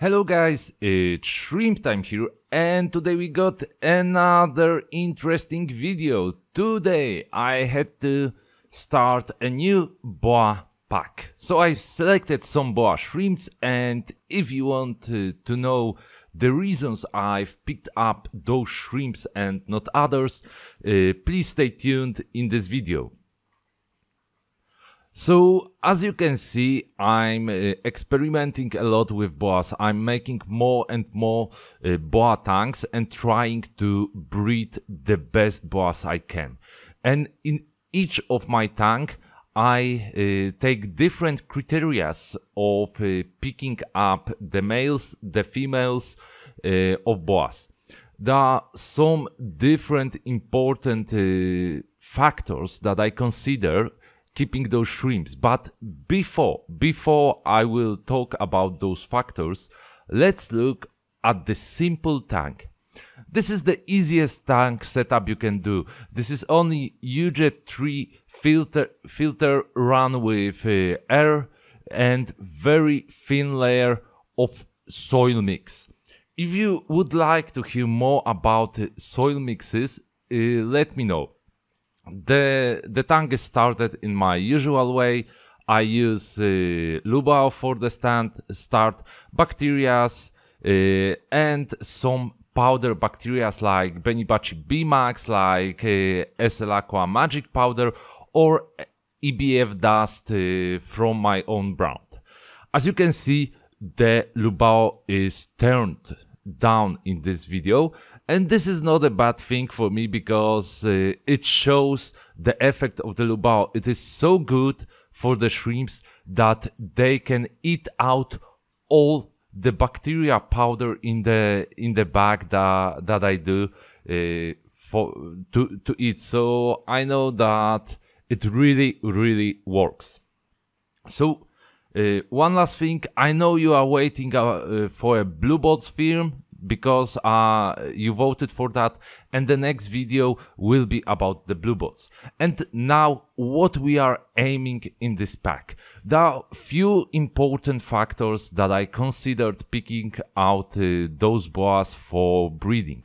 Hello guys, it's Shrimp Time here and today we got another interesting video. Today I had to start a new boa pack. So I've selected some boa shrimps and if you want to, to know the reasons I've picked up those shrimps and not others, uh, please stay tuned in this video. So as you can see, I'm uh, experimenting a lot with boas. I'm making more and more uh, boa tanks and trying to breed the best boas I can. And in each of my tank, I uh, take different criterias of uh, picking up the males, the females uh, of boas. There are some different important uh, factors that I consider keeping those shrimps. But before, before I will talk about those factors, let's look at the simple tank. This is the easiest tank setup you can do. This is only UJET 3 filter, filter run with uh, air and very thin layer of soil mix. If you would like to hear more about uh, soil mixes, uh, let me know the the tank is started in my usual way. I use uh, Lubao for the stand start, bacterias, uh, and some powder bacterias like Benibachi B-Max, like uh, SL Aqua Magic Powder, or EBF dust uh, from my own brand. As you can see, the Lubao is turned down in this video and this is not a bad thing for me because uh, it shows the effect of the lubao. It is so good for the shrimps that they can eat out all the bacteria powder in the in the bag that that I do uh, for to to eat. So I know that it really really works. So uh, one last thing, I know you are waiting uh, for a blue bolt film because uh, you voted for that and the next video will be about the blue bolts. And now what we are aiming in this pack. There are few important factors that I considered picking out uh, those boas for breeding.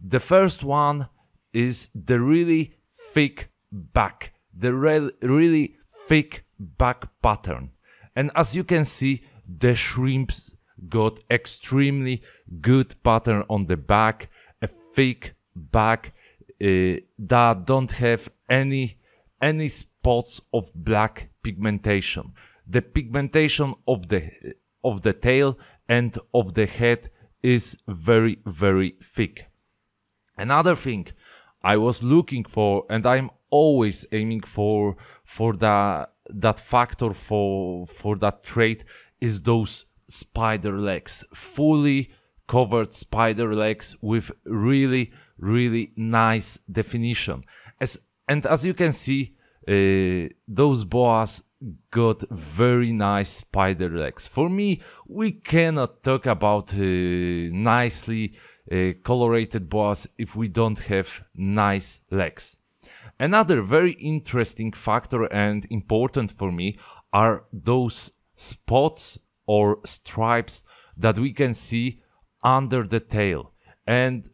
The first one is the really thick back, the re really thick back pattern. And as you can see, the shrimps got extremely good pattern on the back, a thick back uh, that don't have any any spots of black pigmentation. The pigmentation of the of the tail and of the head is very very thick. Another thing I was looking for and I'm always aiming for for that that factor for for that trait is those spider legs, fully covered spider legs with really, really nice definition. As and as you can see, uh, those boas got very nice spider legs. For me, we cannot talk about uh, nicely uh, colorated boas if we don't have nice legs. Another very interesting factor and important for me are those spots or stripes that we can see under the tail. And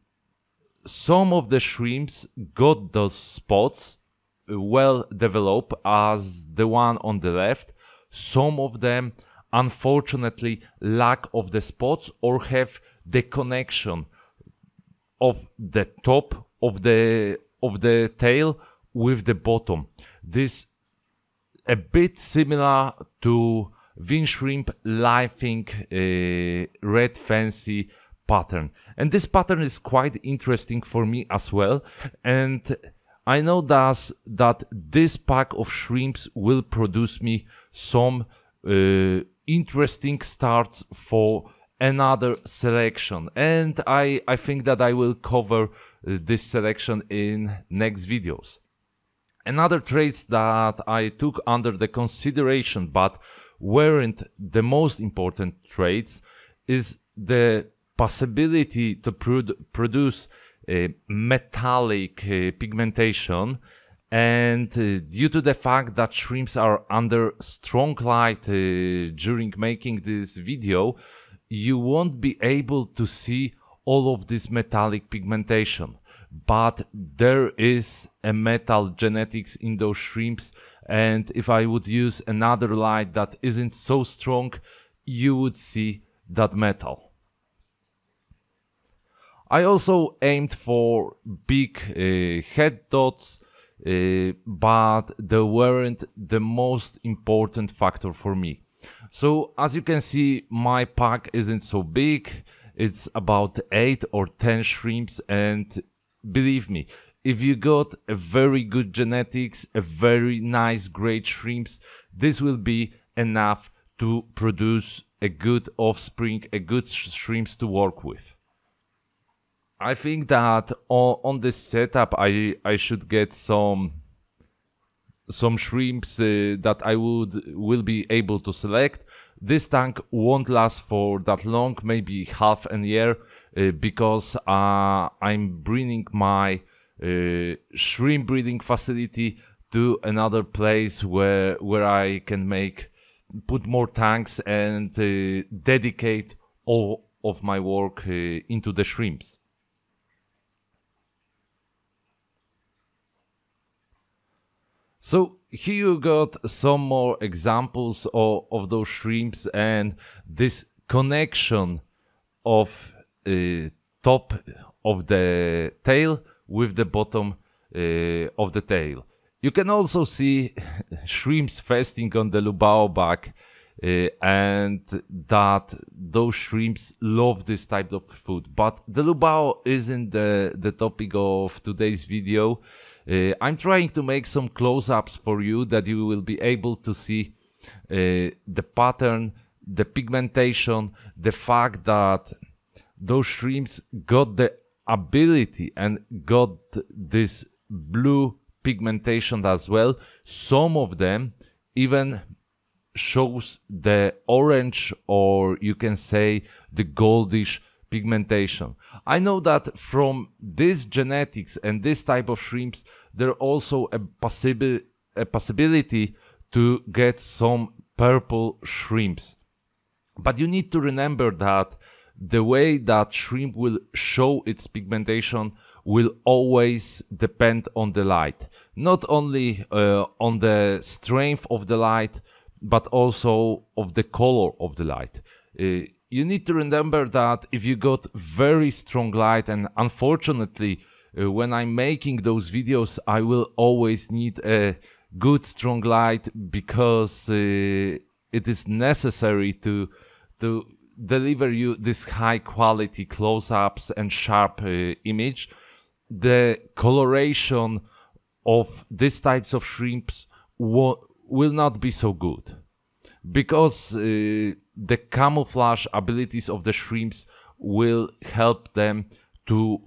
some of the shrimps got those spots uh, well developed as the one on the left. Some of them unfortunately lack of the spots or have the connection of the top of the of the tail with the bottom. This a bit similar to Vin Shrimp Laughing uh, Red Fancy pattern. And this pattern is quite interesting for me as well. And I know that, that this pack of shrimps will produce me some uh, interesting starts for another selection. And I, I think that I will cover uh, this selection in next videos. Another traits that I took under the consideration but weren't the most important traits is the possibility to produ produce a metallic uh, pigmentation and uh, due to the fact that shrimps are under strong light uh, during making this video you won't be able to see all of this metallic pigmentation. But there is a metal genetics in those shrimps and if I would use another light that isn't so strong, you would see that metal. I also aimed for big uh, head dots, uh, but they weren't the most important factor for me. So as you can see, my pack isn't so big. It's about 8 or 10 shrimps and believe me, if you got a very good genetics, a very nice great shrimps, this will be enough to produce a good offspring, a good shrimps to work with. I think that on, on this setup I I should get some some shrimps uh, that I would will be able to select. This tank won't last for that long, maybe half a year, uh, because uh, I'm bringing my uh, shrimp breeding facility to another place where where I can make put more tanks and uh, dedicate all of my work uh, into the shrimps. So here you got some more examples of, of those shrimps and this connection of uh, top of the tail with the bottom uh, of the tail. You can also see shrimps fasting on the lubao back uh, and that those shrimps love this type of food. But the lubao isn't the, the topic of today's video. Uh, I'm trying to make some close-ups for you that you will be able to see uh, the pattern, the pigmentation, the fact that those shrimps got the ability and got this blue pigmentation as well. Some of them even shows the orange or you can say the goldish pigmentation. I know that from this genetics and this type of shrimps, there are also a, possible, a possibility to get some purple shrimps. But you need to remember that the way that shrimp will show its pigmentation will always depend on the light. Not only uh, on the strength of the light, but also of the color of the light. Uh, you need to remember that if you got very strong light and unfortunately uh, when I'm making those videos I will always need a good strong light because uh, it is necessary to to deliver you this high quality close-ups and sharp uh, image. The coloration of these types of shrimps will not be so good because uh, the camouflage abilities of the shrimps will help them to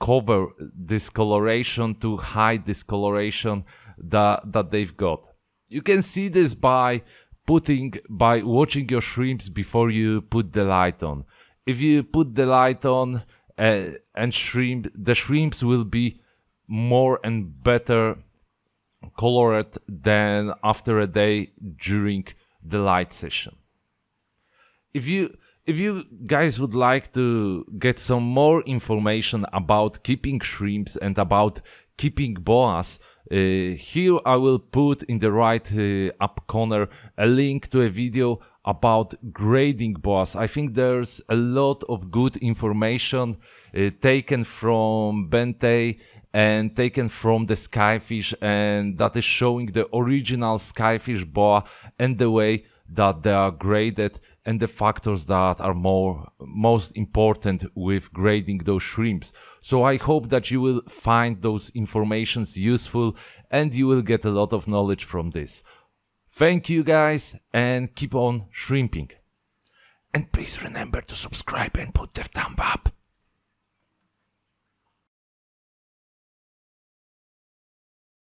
cover this coloration to hide this coloration that that they've got you can see this by putting by watching your shrimps before you put the light on. If you put the light on uh, and shrimp, the shrimps will be more and better colored than after a day during the light session. If you if you guys would like to get some more information about keeping shrimps and about keeping boas, uh, here I will put in the right uh, up corner a link to a video about grading boas. I think there's a lot of good information uh, taken from Bentay and taken from the Skyfish and that is showing the original Skyfish boa and the way that they are graded and the factors that are more most important with grading those shrimps. So I hope that you will find those informations useful and you will get a lot of knowledge from this. Thank you guys and keep on shrimping. And please remember to subscribe and put the thumb up.